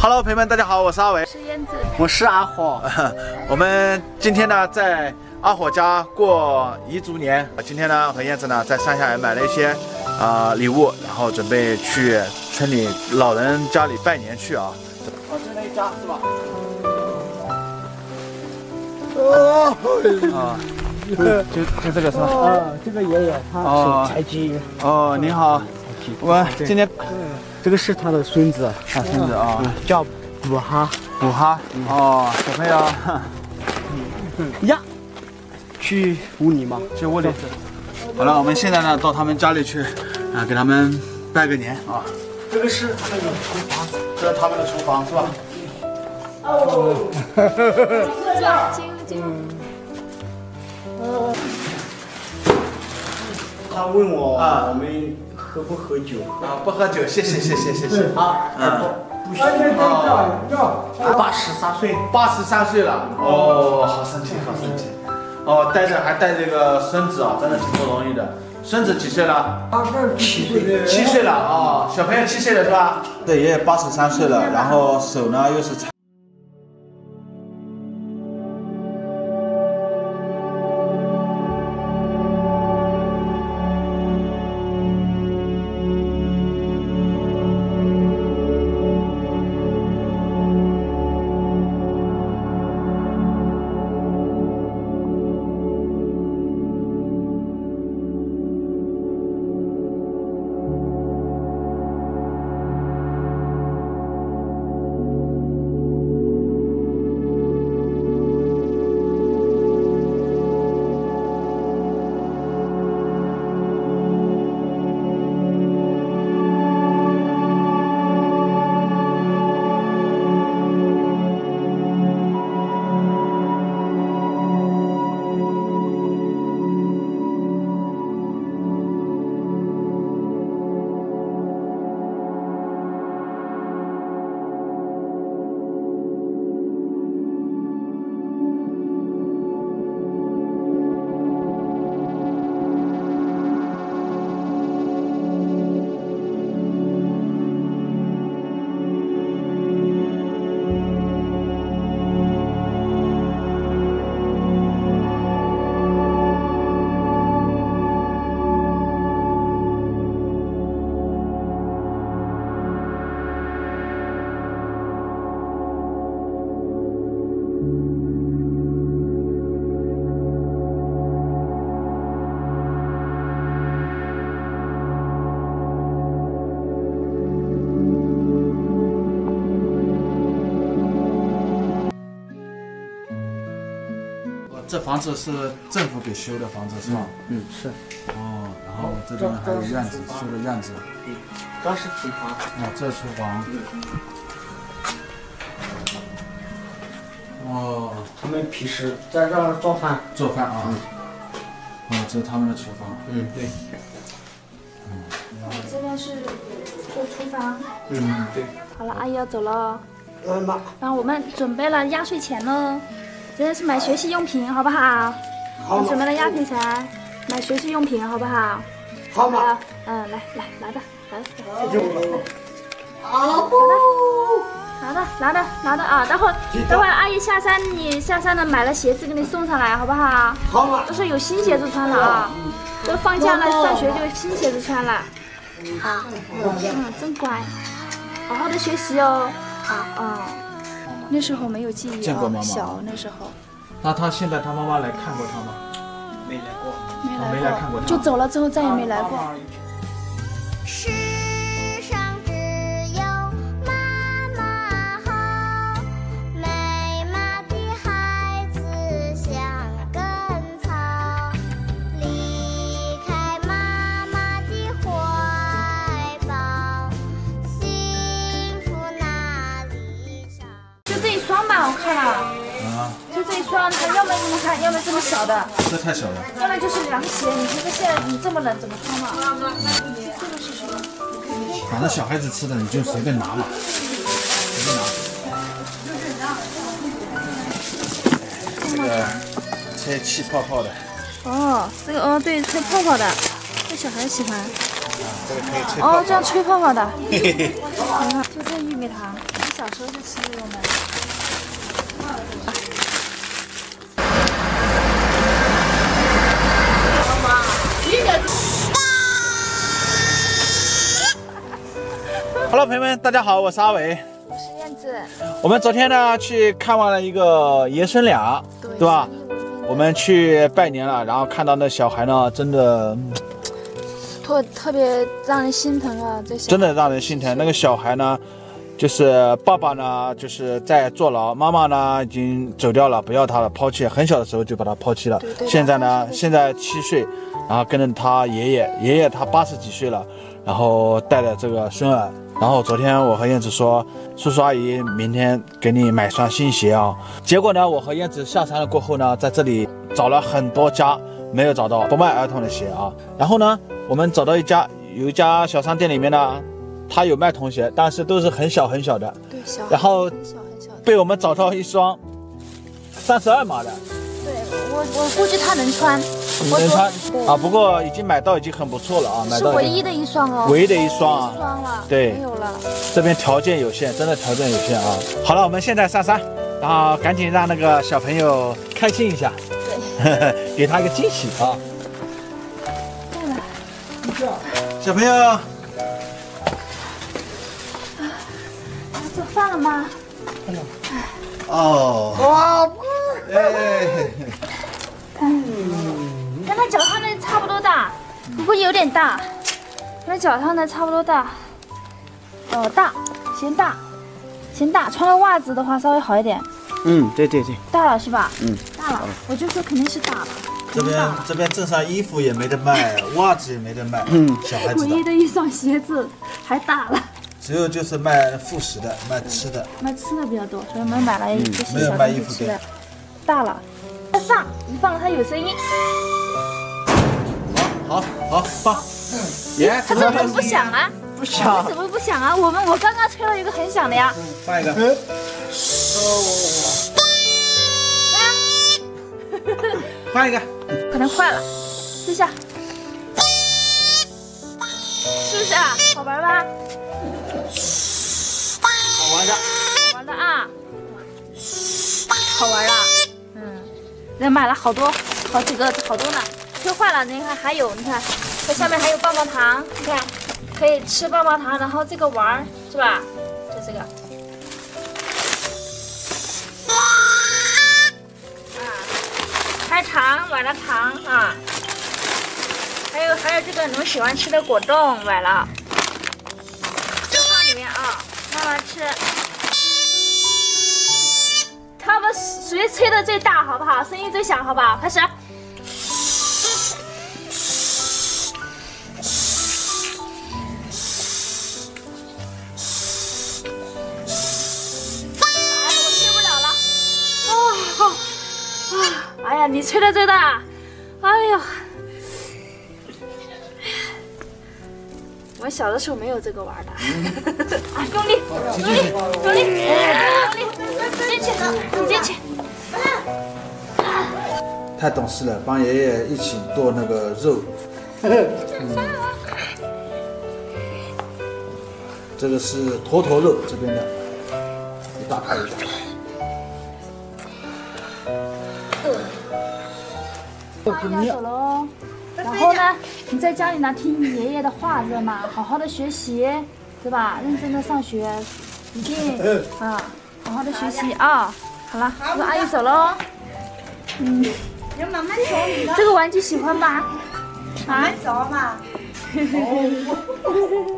Hello，朋友们，大家好，我是阿伟，是燕子，我是阿火。我们今天呢在阿火家过彝族年，今天呢和燕子呢在山下也买了一些啊、礼物，然后准备去村里老人家里拜年去啊。哦，就那一家是吧？啊，就就这个是吧？啊，这个爷爷他哦是采集，哦，您好，我今天这个是他的孙子，他孙子啊，嗯叫布哈补哈哦，小朋友 呀。去屋里吗？去屋里。好了，我们现在呢到他们家里去啊，给他们拜个年啊。这个是他们的厨房。这是他们的厨房是吧？进入进入。他问我啊我们喝不喝酒？啊，不喝酒，谢谢谢谢谢谢。啊，嗯不许。哦，八十三岁。八十三岁了，哦，好神奇，好神奇。哦，带着还带着个孙子啊，真的挺不容易的。孙子几岁了？七岁。七岁了啊、小朋友七岁了是吧？对，爷爷八十三岁了，然后手呢又是残。这房子是政府给修的房子是吗？嗯，是。哦，然后这边还有院子，修的院子。嗯这是厨房。哦，这是厨房。哦，他们平时在这儿做饭。做饭啊。哦，这是他们的厨房。嗯，对。这边是做厨房。嗯，对。好了，阿姨要走了，嗯妈。然后我们准备了压岁钱呢，这是买学习用品，好不好？我准备了压岁钱，买学习用品，好不好？好嘛。嗯，来来拿着，来，来就我。啊不。拿着拿着拿着啊！待会儿等会儿阿姨下山，你下山了买了鞋子给你送上来，好不好？好嘛都。是有新鞋子穿了啊！都放假了，上学就有新鞋子穿了。好，嗯，真乖，好好的学习哦。啊啊，那时候没有记忆啊见过妈，妈小那时候那他现在他妈妈来看过他吗？没来过。没没来看过他就走了之后再也没来过。世小的，这太小了。要么就是凉鞋。你觉得现在你这么冷怎么穿嘛？这个是什么？反正小孩子吃的你就随便拿嘛，随便拿。这个吹气泡泡的，哦，这个哦，对，吹泡泡的，这小孩喜欢。这个可以吹泡泡。哦，这样吹泡泡的。嘿嘿嘿。你看，就这玉米糖，我小时候就吃这种的。好了，朋友们，大家好，我是阿伟。我是燕子，我们昨天呢去看望了一个爷孙俩，对吧？我们去拜年了，然后看到那小孩呢，真的特特别让人心疼啊！这小真的让人心疼。那个小孩呢，就是爸爸呢就是在坐牢，妈妈呢已经走掉了，不要他了，抛弃。很小的时候就把他抛弃了对对。现在呢现在七岁，然后跟着他爷爷，爷爷他八十几岁了，然后带着这个孙儿。然后昨天我和燕子说，叔叔阿姨明天给你买双新鞋啊。结果呢，我和燕子下山了过后呢，在这里找了很多家，没有找到不卖儿童的鞋啊。然后呢，我们找到一家，有一家小商店里面呢，他有卖童鞋，但是都是很小很小的。对小，然后很小很小的。被我们找到一双三十二码的，对我我估计他能穿，我能穿啊。不过已经买到已经很不错了啊，买到是唯一的一双哦，唯一的一双一啊。双了，对没有了。这边条件有限，真的条件有限啊。好了，我们现在上山，然后赶紧让那个小朋友开心一下，对，给他一个惊喜啊。对了，小朋友，要做饭了吗？哦，哇，哎，跟脚上的差不多大，不过有点大，跟他脚上的差不多大。哦，大，嫌大，嫌大。穿了袜子的话稍微好一点，嗯，对对对，大了是吧？嗯，大了，我就说肯定是大了。这边这边镇上衣服也没得卖，袜子也没得卖，嗯小孩子唯一的，一双鞋子还大了，只有就是卖副食的，卖吃的。卖吃的比较多，所以我们买了一些没有小卖衣服对东西吃的。大了，再放一放它有声音，好好放，耶，它怎么不响啊？不想怎么不响啊？我们我刚刚吹了一个很响的呀。换一个，换一个，可能坏了，试一下，是不是啊？好玩吧？好玩的。好玩的啊，好玩啊，嗯，人买了好多，好几个，好多呢。吹坏了，你看还有，你看这下面还有棒棒糖，你看可以吃棒棒糖，然后这个玩儿是吧？就这个。啊，还有糖，买了糖啊，还有还有这个你们喜欢吃的果冻买了，就放里面啊，慢慢吃。他们谁吹的最大，好不好？声音最响，好不好？开始。你吹的最大。哎呦，我小的时候没有这个玩的。啊，用力，用力，用力，用力，进去，你进去。太懂事了，帮爷爷一起剁那个肉。嗯，这个是坨坨肉这边的，一大块一大块。妈要走了哦。然后呢，你在家里呢听你爷爷的话，知道吗？好好的学习，对吧？认真的上学，一定啊，好好的学习啊。好了，我说阿姨走了哦。嗯，要慢慢走你的，这个玩具喜欢吗？啊？走嘛。